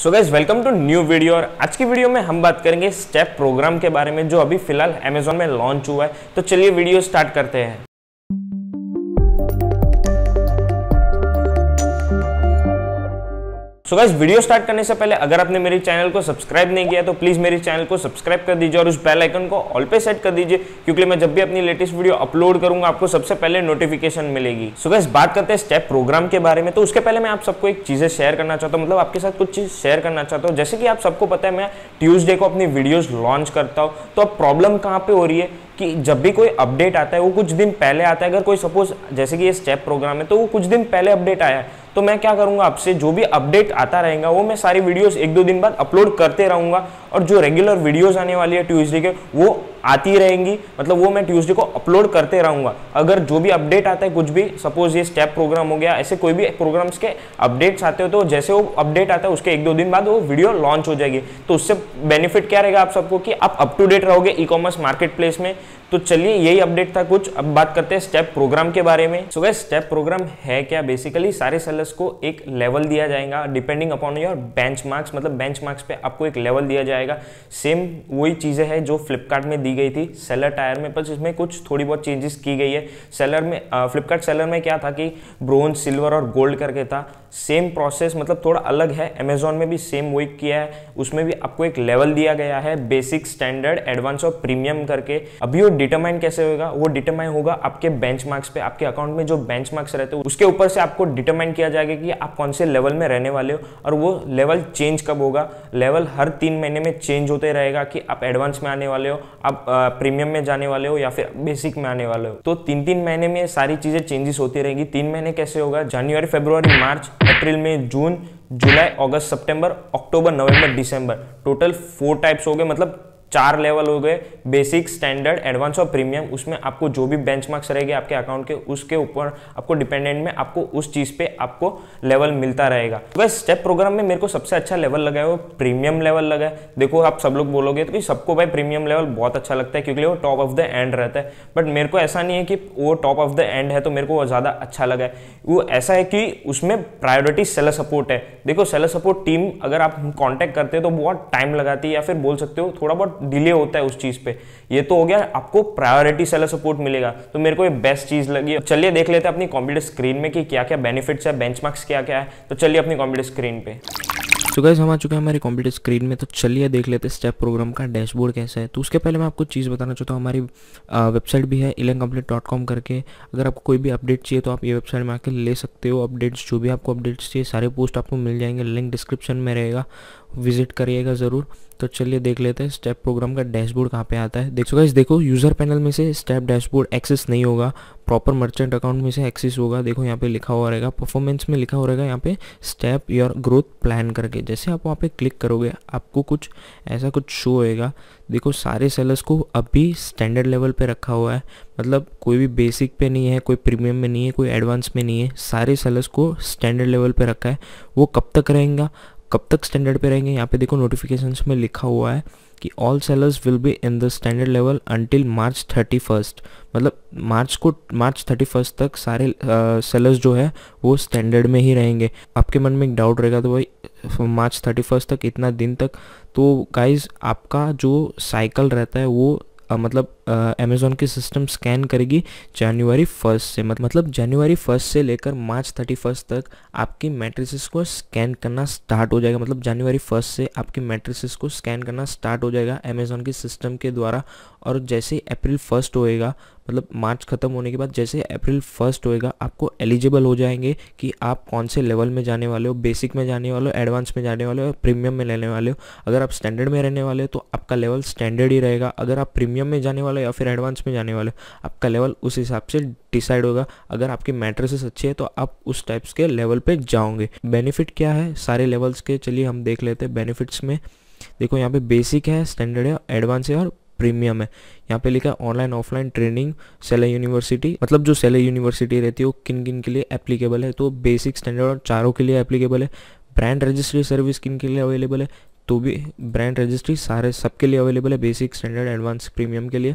So guys welcome to new video और आज की वीडियो में हम बात करेंगे स्टेप प्रोग्राम के बारे में जो अभी फ़िलहाल अमेजोन में लॉन्च हुआ है। तो चलिए वीडियो स्टार्ट करते हैं। सो गाइस वीडियो स्टार्ट करने से पहले अगर आपने मेरे चैनल को सब्सक्राइब नहीं किया तो प्लीज़ मेरे चैनल को सब्सक्राइब कर दीजिए और उस बेल आइकन को ऑल पे सेट कर दीजिए, क्योंकि मैं जब भी अपनी लेटेस्ट वीडियो अपलोड करूँगा, आपको सबसे पहले नोटिफिकेशन मिलेगी। सो गाइस बात करते हैं स्टेप प्रोग्राम के बारे में। तो उसके पहले मैं आप सबको एक चीज़ें शेयर करना चाहता हूँ मतलब आपके साथ कुछ चीज़ शेयर करना चाहता हूँ। जैसे कि आप सबको पता है, मैं ट्यूजडे को अपनी वीडियोज़ लॉन्च करता हूँ। तो अब प्रॉब्लम कहाँ पे हो रही है कि जब भी कोई अपडेट आता है, वो कुछ दिन पहले आता है। अगर कोई सपोज़ जैसे कि ये स्टेप प्रोग्राम है तो वो कुछ दिन पहले अपडेट आया है। तो मैं क्या करूँगा, आपसे जो भी अपडेट आता रहेगा, वो मैं सारी वीडियोस एक दो दिन बाद अपलोड करते रहूँगा और जो रेगुलर वीडियोस आने वाली है ट्यूसडे के, वो आती रहेंगी। मतलब वो मैं ट्यूसडे को अपलोड करते रहूँगा। अगर जो भी अपडेट आता है, कुछ भी सपोज़ ये स्टेप प्रोग्राम हो गया, ऐसे कोई भी प्रोग्राम्स के अपडेट्स आते हो तो जैसे वो अपडेट आता है, उसके एक दो दिन बाद वो वीडियो लॉन्च हो जाएगी। तो उससे बेनिफिट क्या रहेगा आप सबको कि आप अप टू डेट रहोगे ई कॉमर्स मार्केट प्लेस में। तो चलिए यही अपडेट था कुछ। अब बात करते हैं स्टेप प्रोग्राम के बारे में। सो so, स्टेप प्रोग्राम है क्या? बेसिकली सारे सेलर्स को एक लेवल दिया जाएगा। डिपेंडिंग अपॉन योर बेंच मतलब बेंच पे आपको एक लेवल दिया जाएगा। सेम वही चीज़ें हैं जो फ्लिपकार्ट में दी गई थी। सेलर टायर में पर इसमें कुछ थोड़ी बहुत चेंजेस की गई है। सेलर में फ्लिपकार्ट सेलर में क्या था कि ब्रोंज सिल्वर और गोल्ड करके था। सेम प्रोसेस मतलब थोड़ा अलग है। अमेजोन में भी सेम वही किया है। उसमें भी आपको एक लेवल दिया गया है। बेसिक स्टैंडर्ड एडवांस और प्रीमियम करके। अभी डिटरमाइन कैसे होगा? वो डिटरमाइन होगा आपके बेंच पे, आपके अकाउंट में जो बेंच रहते हैं, उसके ऊपर से आपको डिटरमाइन किया जाएगा कि आप कौन से लेवल में रहने वाले हो और वो लेवल चेंज कब होगा? लेवल हर तीन महीने में चेंज होते रहेगा कि आप एडवांस में आने वाले हो, आप प्रीमियम में जाने वाले हो या फिर बेसिक में आने वाले हो। तो तीन तीन महीने में सारी चीज़ें चेंजेस होती रहेंगी। तीन महीने कैसे होगा? जनवरी फेब्रुवरी मार्च अप्रैल में जून जुलाई अगस्त सितंबर अक्टूबर नवंबर दिसंबर टोटल फोर टाइप्स हो गए मतलब चार लेवल हो गए बेसिक स्टैंडर्ड एडवांस और प्रीमियम उसमें आपको जो भी बेंचमार्क्स रहेंगे आपके अकाउंट के, उसके ऊपर आपको डिपेंडेंट में आपको उस चीज़ पे आपको लेवल मिलता रहेगा। बस स्टेप प्रोग्राम में मेरे को सबसे अच्छा लेवल लगा है वो प्रीमियम लेवल लगा है। देखो आप सब लोग बोलोगे तो सबको भाई प्रीमियम लेवल बहुत अच्छा लगता है क्योंकि वो टॉप ऑफ़ द एंड रहता है। बट मेरे को ऐसा नहीं है कि वो टॉप ऑफ़ द एंड है तो मेरे को वो ज़्यादा अच्छा लगा है। वो ऐसा है कि उसमें प्रायोरिटी सेलर सपोर्ट है। देखो सेलर सपोर्ट टीम अगर आप कॉन्टैक्ट करते हो तो बहुत टाइम लगाती है या फिर बोल सकते हो थोड़ा बहुत डिले होता है उस चीज़ पे। ये तो हो गया, आपको प्रायोरिटी सेलर सपोर्ट मिलेगा। तो मेरे को ये बेस्ट चीज़ लगी। चलिए देख लेते हैं अपनी कंप्यूटर स्क्रीन में कि क्या क्या बेनिफिट्स है बेंचमार्क्स क्या क्या है। तो चलिए अपनी कंप्यूटर स्क्रीन पे। तो गाइज़ हम आ चुके हैं हमारी कंप्यूटर स्क्रीन में। तो चलिए देख लेते हैं स्टेप प्रोग्राम का डैशबोर्ड कैसा है। तो उसके पहले मैं आपको चीज़ बताना चाहता हूँ। हमारी वेबसाइट भी है इलेन कंप्लीट डॉट कॉम करके। अगर आपको कोई भी अपडेट चाहिए तो आप ये वेबसाइट में आके ले सकते हो। अपडेट्स जो भी आपको अपडेट्स चाहिए, सारे पोस्ट आपको मिल जाएँगे। लिंक डिस्क्रिप्शन में रहेगा। विज़िट करिएगा ज़रूर। तो चलिए देख लेते हैं स्टेप प्रोग्राम का डैशबोर्ड कहाँ पे आता है। देखो गाइस देखो यूज़र पैनल में से स्टेप डैशबोर्ड एक्सेस नहीं होगा। प्रॉपर मर्चेंट अकाउंट में से एक्सेस होगा। देखो, यहाँ पे लिखा हुआ रहेगा परफॉर्मेंस में लिखा हो रहेगा यहाँ पे स्टेप योर ग्रोथ प्लान करके। जैसे आप वहाँ पे क्लिक करोगे, आपको कुछ ऐसा कुछ शो होएगा। देखो, सारे सेलर्स को अभी स्टैंडर्ड लेवल पे रखा हुआ है। मतलब कोई भी बेसिक पे नहीं है, कोई प्रीमियम में नहीं है, कोई एडवांस में नहीं है। सारे सेलर्स को स्टैंडर्ड लेवल पे रखा है। वो कब तक रहेगा? कब तक स्टैंडर्ड पे रहेंगे? यहाँ पे देखो नोटिफिकेशन में लिखा हुआ है कि all sellers will be in the standard level until March thirty first मतलब मार्च को मार्च थर्टी फ़र्स्ट तक सारे सेलर्स uh, जो है वो स्टैंडर्ड में ही रहेंगे। आपके मन में एक डाउट रहेगा तो भाई मार्च थर्टी फ़र्स्ट तक इतना दिन तक? तो गाइज़ आपका जो साइकिल रहता है वो मतलब अमेज़ोन की सिस्टम स्कैन करेगी जनवरी फ़र्स्ट से। मतलब जनवरी फ़र्स्ट से लेकर मार्च थर्टी फ़र्स्ट तक आपकी मैट्रिसेस को स्कैन करना स्टार्ट हो जाएगा। मतलब जनवरी फ़र्स्ट से आपकी मैट्रिसेस को स्कैन करना स्टार्ट हो जाएगा अमेज़ोन की सिस्टम के द्वारा। और जैसे अप्रैल फ़र्स्ट होएगा मतलब मार्च ख़त्म होने के बाद जैसे अप्रैल फ़र्स्ट होएगा, आपको एलिजिबल हो जाएँगे कि आप कौन से लेवल में जाने वाले हो बेसिक में जाने वाले हो एडवांस में जाने वाले हो प्रीमियम में लेने वाले हो। अगर आप स्टैंडर्ड में रहने वाले हो तो आपका लेवल स्टैंडर्ड ही रहेगा। अगर आप प्रीमियम में जाने वाले हो या फिर एडवांस में जाने वाले हो, आपका लेवल उस हिसाब से डिसाइड होगा। अगर आपकी मैट्रेसेस अच्छी है तो आप उस टाइप्स के लेवल पे जाओगे। बेनिफिट क्या है? सारे लेवल्स के, चलिए हम देख लेते हैं बेनिफिट्स में। देखो यहाँ पे बेसिक है स्टैंडर्ड है एडवांस है और प्रीमियम है। यहाँ पे लिखा है, online, offline training, seller university. मतलब जो सेले यूनिवर्सिटी रहती है, वो किन किन के लिए एप्लीकेबल है? तो बेसिक स्टैंडर्ड और चारों के लिए एप्लीकेबल है। ब्रांड रजिस्ट्री सर्विस किन के लिए अवेलेबल है? तो भी ब्रांड रजिस्ट्री सारे, सबके लिए अवेलेबल है बेसिक स्टैंडर्ड एडवांस प्रीमियम के लिए।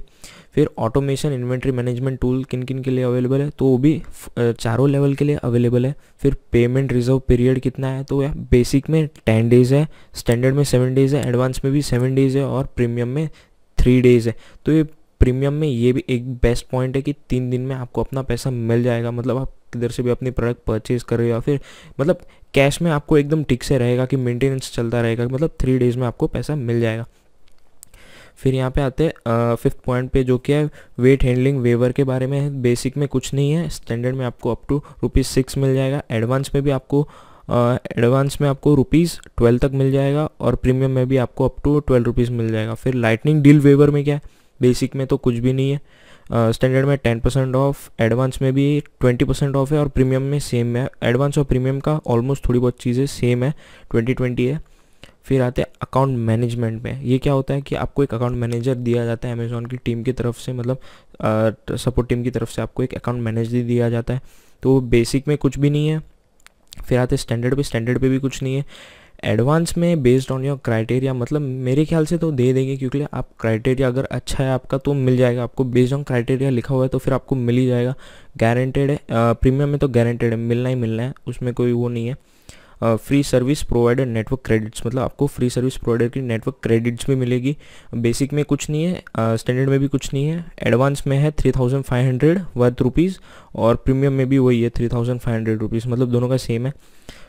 फिर ऑटोमेशन इन्वेंट्री मैनेजमेंट टूल किन किन के लिए अवेलेबल है? तो वो भी चारों लेवल के लिए अवेलेबल है। फिर पेमेंट रिज़र्व पीरियड कितना है? तो बेसिक में टेन डेज़ है स्टैंडर्ड में सेवन डेज़ है एडवांस में भी सेवन डेज़ है और प्रीमियम में थ्री डेज़ है। तो ये प्रीमियम में ये भी एक बेस्ट पॉइंट है कि तीन दिन में आपको अपना पैसा मिल जाएगा। मतलब आप किधर से भी अपनी प्रोडक्ट परचेज कर रहे हो या फिर मतलब कैश में आपको एकदम ठीक से रहेगा कि मेंटेनेंस चलता रहेगा मतलब थ्री डेज़ में आपको पैसा मिल जाएगा। फिर यहाँ पे आते हैं फिफ्थ पॉइंट पे जो कि है वेट हैंडलिंग वेवर के बारे में बेसिक में कुछ नहीं है। स्टैंडर्ड में आपको अप टू रुपीज़ सिक्स मिल जाएगा। एडवांस में भी आपको एडवांस में आपको रुपीज़ ट्वेल्व तक मिल जाएगा और प्रीमियम में भी आपको अप टू ट्वेल्व रुपीज़ मिल जाएगा। फिर लाइटनिंग डील वेवर में क्या है? बेसिक में तो कुछ भी नहीं है। स्टैंडर्ड uh, में टेन परसेंट ऑफ़ एडवांस में भी ट्वेंटी परसेंट ऑफ़ है और प्रीमियम में सेम है। एडवांस और प्रीमियम का ऑलमोस्ट थोड़ी बहुत चीज़ें सेम है ट्वेंटी ट्वेंटी है। फिर आते हैं अकाउंट मैनेजमेंट में। ये क्या होता है कि आपको एक अकाउंट मैनेजर दिया जाता है अमेज़ोन की टीम की तरफ़ से मतलब सपोर्ट टीम की तरफ़ से आपको एक अकाउंट मैनेजर दिया जाता है। तो बेसिक में कुछ भी नहीं है। फिर आते स्टैंडर्ड पे स्टैंडर्ड पे भी कुछ नहीं है। एडवांस में बेस्ड ऑन योर क्राइटेरिया मतलब मेरे ख्याल से तो दे देंगे, क्योंकि आप क्राइटेरिया अगर अच्छा है आपका तो मिल जाएगा। आपको बेस्ड ऑन क्राइटेरिया लिखा हुआ है तो फिर आपको मिल ही जाएगा। गारंटेड है प्रीमियम में तो गारंटेड है, मिलना ही मिलना है, उसमें कोई वो नहीं है। Free service provider network credits मतलब आपको फ्री सर्विस प्रोवाइडर की नेटवर्क क्रेडिट्स भी मिलेगी। बेसिक में कुछ नहीं है स्टैंडर्ड में भी कुछ नहीं है। एडवांस में है three thousand five hundred worth rupees और प्रीमियम में भी वही है three thousand five hundred rupees मतलब दोनों का सेम है।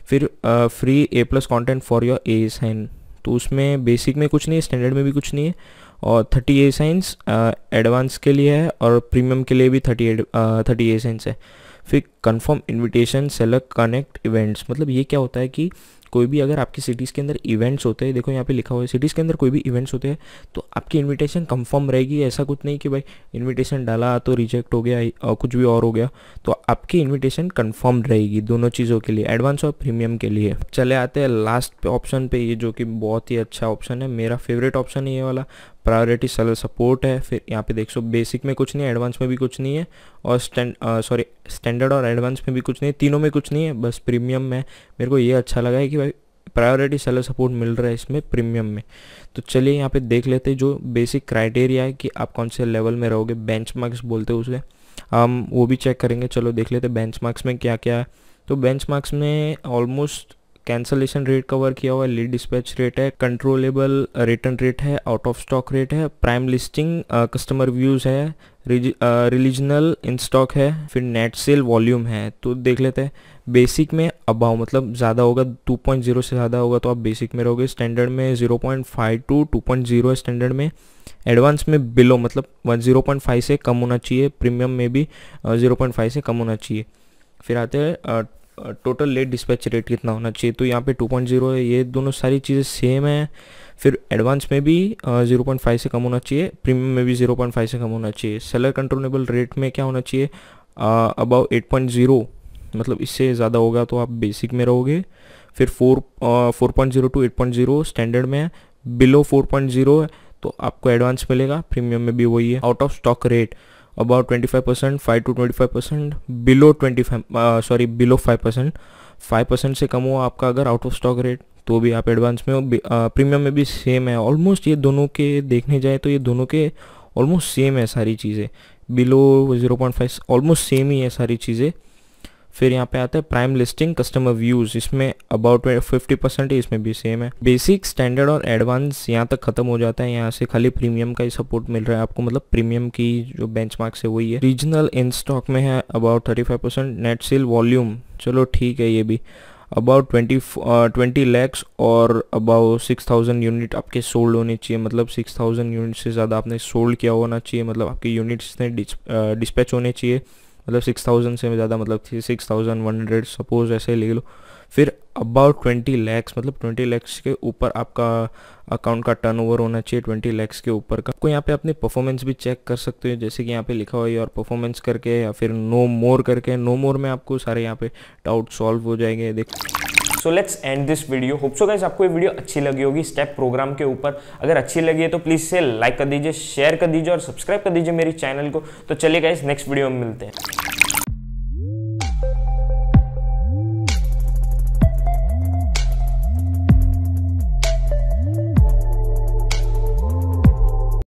फिर free A plus content for your ASIN तो उसमें बेसिक में कुछ नहीं है स्टैंडर्ड में भी कुछ नहीं है और थर्टी ए साइंस एडवांस के लिए है और प्रीमियम के लिए भी थर्टी थर्टी ए साइंस है। फिर confirm invitation select connect events मतलब ये क्या होता है कि कोई भी अगर आपकी सिटीज़ के अंदर इवेंट्स होते हैं, देखो यहाँ पे लिखा हुआ है सिटीज़ के अंदर कोई भी इवेंट्स होते हैं तो आपकी इनविटेशन कंफर्म रहेगी। ऐसा कुछ नहीं कि भाई इनविटेशन डाला तो रिजेक्ट हो गया, और कुछ भी और हो गया तो आपकी इनविटेशन कंफर्म रहेगी दोनों चीज़ों के लिए एडवांस और प्रीमियम के लिए। चले आते हैं लास्ट ऑप्शन पे, ये जो कि बहुत ही अच्छा ऑप्शन है, मेरा फेवरेट ऑप्शन है ये वाला। प्रायोरिटी सेलर सपोर्ट है, फिर यहाँ पे देख सो बेसिक में कुछ नहीं है एडवांस में भी कुछ नहीं है, और स्टैंड सॉरी स्टैंडर्ड और एडवांस में भी कुछ नहीं है, तीनों में कुछ नहीं है, बस प्रीमियम में मेरे को ये अच्छा लगा है कि भाई प्रायोरिटी सेलर सपोर्ट मिल रहा है इसमें प्रीमियम में। तो चलिए यहाँ पे देख लेते जो बेसिक क्राइटेरिया है कि आप कौन से लेवल में रहोगे बेंच बोलते हैं उसे। हम वो भी चेक करेंगे, चलो देख लेते बेंच में क्या क्या है। तो बेंच में ऑलमोस्ट कैंसलेशन रेट कवर किया हुआ है लीड डिस्पैच रेट है कंट्रोलेबल रिटर्न रेट है आउट ऑफ़ स्टॉक रेट है प्राइम लिस्टिंग कस्टमर व्यूज़ है रिलीजनल इन स्टॉक है, फिर नेट सेल वॉल्यूम है तो देख लेते हैं। बेसिक में अबाउ मतलब ज़्यादा होगा 2.0 से ज़्यादा होगा तो आप बेसिक में रहोगे। स्टैंडर्ड में 0.5 टू 2.0 है स्टैंडर्ड में। एडवांस में बिलो मतलब 0.5 से कम होना चाहिए प्रीमियम में भी 0.5 से कम होना चाहिए। फिर आते हैं टोटल लेट डिस्पैच रेट कितना होना चाहिए? तो यहाँ पे 2.0 है, ये दोनों सारी चीज़ें सेम है। फिर एडवांस में भी ज़ीरो पॉइंट फाइव से कम होना चाहिए प्रीमियम में भी ज़ीरो पॉइंट फाइव से कम होना चाहिए। सेलर कंट्रोलेबल रेट में क्या होना चाहिए? अबाउ एट पॉइंट ज़ीरो मतलब इससे ज़्यादा होगा तो आप बेसिक में रहोगे। फिर four four point zero to eight point zero standard में बिलो फोर पॉइंट ज़ीरो है तो आपको एडवांस मिलेगा प्रीमियम में भी वही है। Out of stock rate about twenty five percent five to twenty five percent below twenty five sorry below five percent five percent से कम हो आपका अगर आउट ऑफ़ स्टॉक रेट तो भी आप एडवांस में हो प्रीमियम में भी सेम है। ऑलमोस्ट ये दोनों के देखने जाए तो ये दोनों के ऑलमोस्ट सेम है सारी चीज़ें। Below zero point five almost same ही है सारी चीज़ें। फिर यहाँ पे आता है प्राइम लिस्टिंग कस्टमर व्यूज़ इसमें अबाउट फिफ्टी परसेंट इसमें भी सेम है। बेसिक स्टैंडर्ड और एडवांस यहाँ तक खत्म हो जाता है। यहाँ से खाली प्रीमियम का ही सपोर्ट मिल रहा है आपको। मतलब प्रीमियम की जो बेंच है वही है। रीजनल इन स्टॉक में है about thirty five percent net sale volume चलो ठीक है ये भी। अबाउट ट्वेंटी ट्वेंटी लैक्स और अबाउट सिक्स थाउज़ेंड यूनिट आपके सोल्ड होने चाहिए। मतलब सिक्स थाउज़ेंड यूनिट से ज़्यादा आपने सोल्ड किया होना चाहिए। मतलब आपके यूनिट्स ने डिस्पैच होने चाहिए। मतलब सिक्स थाउज़ेंड से ज़्यादा मतलब थी six thousand one hundred suppose ऐसे ले लो। फिर अबाउट ट्वेंटी लैक्स मतलब ट्वेंटी लैक्स के ऊपर आपका अकाउंट का टर्नओवर होना चाहिए ट्वेंटी लैक्स के ऊपर का। आपको यहाँ पे अपनी परफॉर्मेंस भी चेक कर सकते हो, जैसे कि यहाँ पे लिखा हुआ है और परफॉर्मेंस करके या फिर नो मोर करके। नो मोर में आपको सारे यहाँ पे डाउट सॉल्व हो जाएँगे। देख so let's end this video hope so guys आपको ये वीडियो अच्छी लगी होगी स्टेप प्रोग्राम के ऊपर। अगर अच्छी लगी है तो प्लीज़ से लाइक कर दीजिए शेयर कर दीजिए और सब्सक्राइब कर दीजिए मेरी चैनल को। तो चलिए गाइस नेक्स्ट वीडियो में मिलते हैं।